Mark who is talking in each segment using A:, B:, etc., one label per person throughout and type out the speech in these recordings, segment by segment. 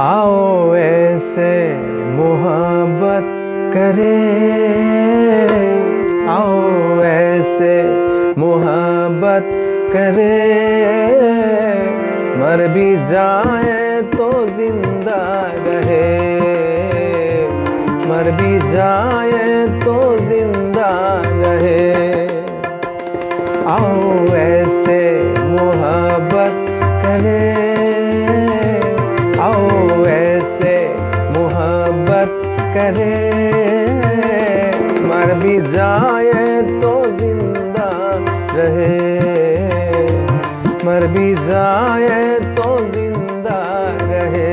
A: आओ ऐसे मोहब्बत करे। आओ ऐसे मोहब्बत करे। मर भी जाए तो ज़िंदा रहे। मर भी जाए तो ज़िंदा रहे। आओ ऐसे मोहब्बत करे। करे। मर भी जाए तो ज़िंदा रहे। मर भी जाए तो ज़िंदा रहे।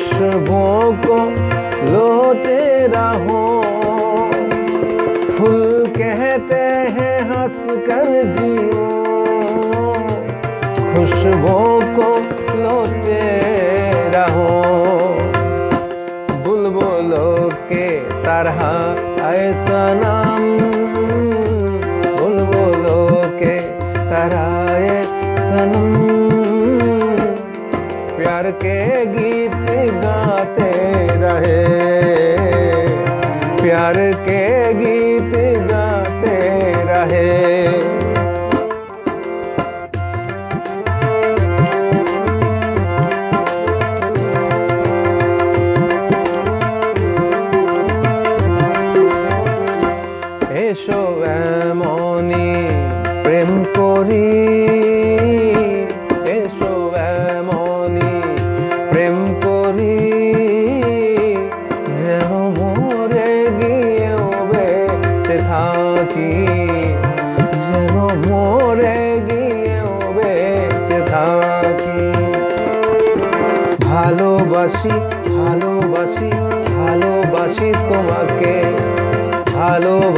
A: खुशबुओं को लोटे रहो। फूल कहते हैं, हंस कर जियो। खुशबुओं को लोटे रहो। बुलबुलों के तरह ऐसा नाम। बुलबुलों के तरह सनम प्यार के गीत गाते रहे। प्यार के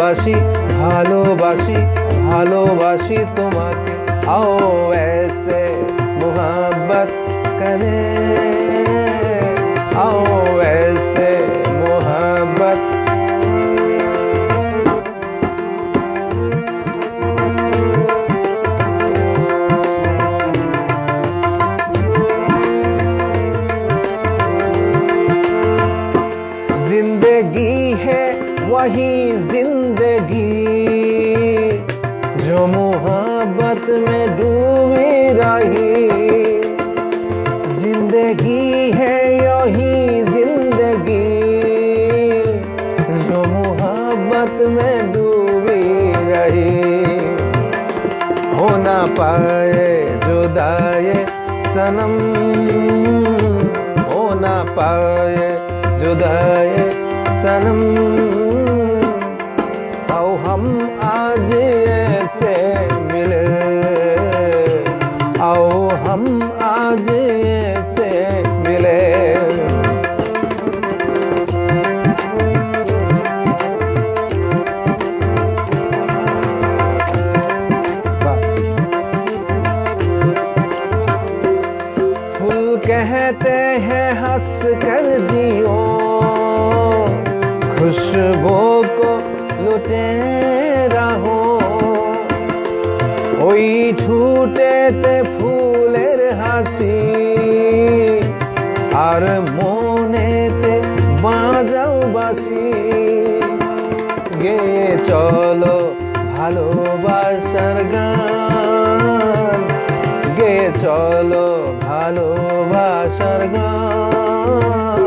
A: ভালোবাসি ভালোবাসি ভালোবাসি তোমাকে आओ ऐसे मोहब्बत करे आओ ऐसे मोहब्बत में डूबी रही। ज़िंदगी है यही ज़िंदगी। जो मोहब्बत में डूबी रही। हो ना पाए जुदाए सनम। हो ना पाए जुदाए सनम। कहते हैं हंस कर जियो खुशबू को लुटे रहो ওই ছুটেতে ফুলের হাসি আর মনেতে বাজাও বাসি গেয়ে চলো ভালোবাসার গান গেয়ে চলো ভালোবাসার গান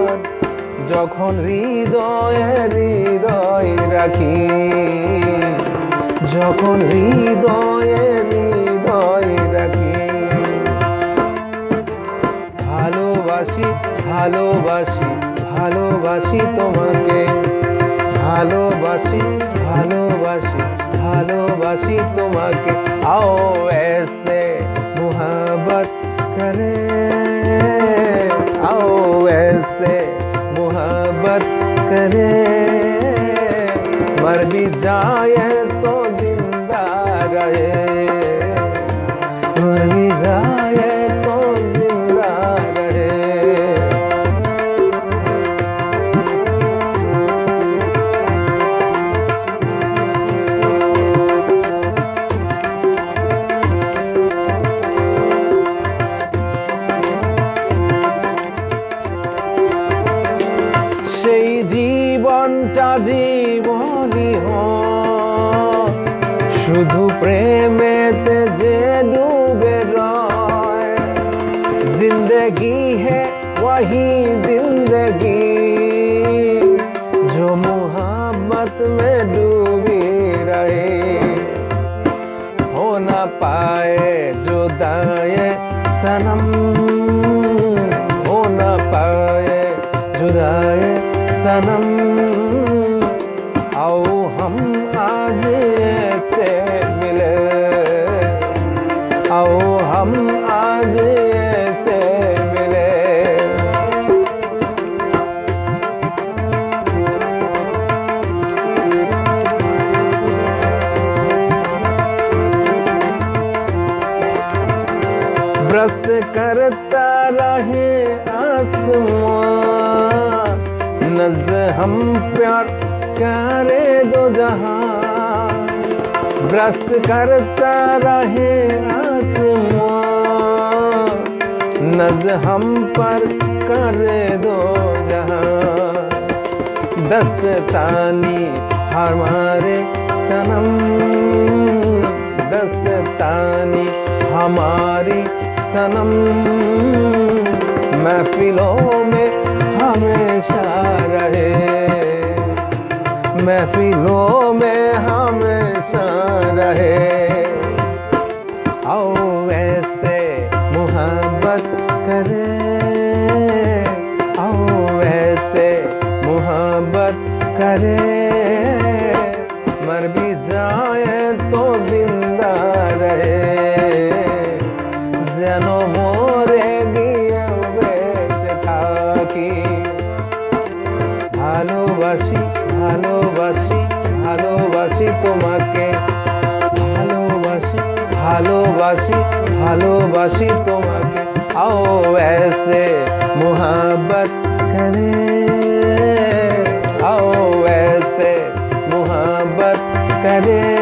A: যখন হৃদয়ে হৃদয় রাখি যখন হৃদয়ে হৃদয় রাখি ভালোবাসি ভালোবাসি ভালোবাসি তোমাকে ভালোবাসি ভালোবাসি ভালোবাসি তোমাকে आओ ऐसे मोहब्बत करे। आओ ऐसे मोहब्बत करे। मर भी जाए तो ज़िंदा रहे। জীবনটা জীবনই হয় শুধু প্রেমেতে যে ডুবে রয় जिंदगी है वही जिंदगी जो मोहब्बत में डूबी रहे हो ना पाए जुदाए सनम हो ना पाए जुदाए सनम व्रत करता रहे आसमां। नज हम प्यार करे दो जहाँ। व्रत करता रहे आसमां। नज हम पर करे दो जहाँ। दस्तानी हमारे सनम। दस्तानी हमारी सनम महफिलों में हमेशा रहे। महफिलों में हमेशा रहे। आओ ऐसे मोहब्बत करे। मोहब्बत करें। आओ ऐसे मोहब्बत करें।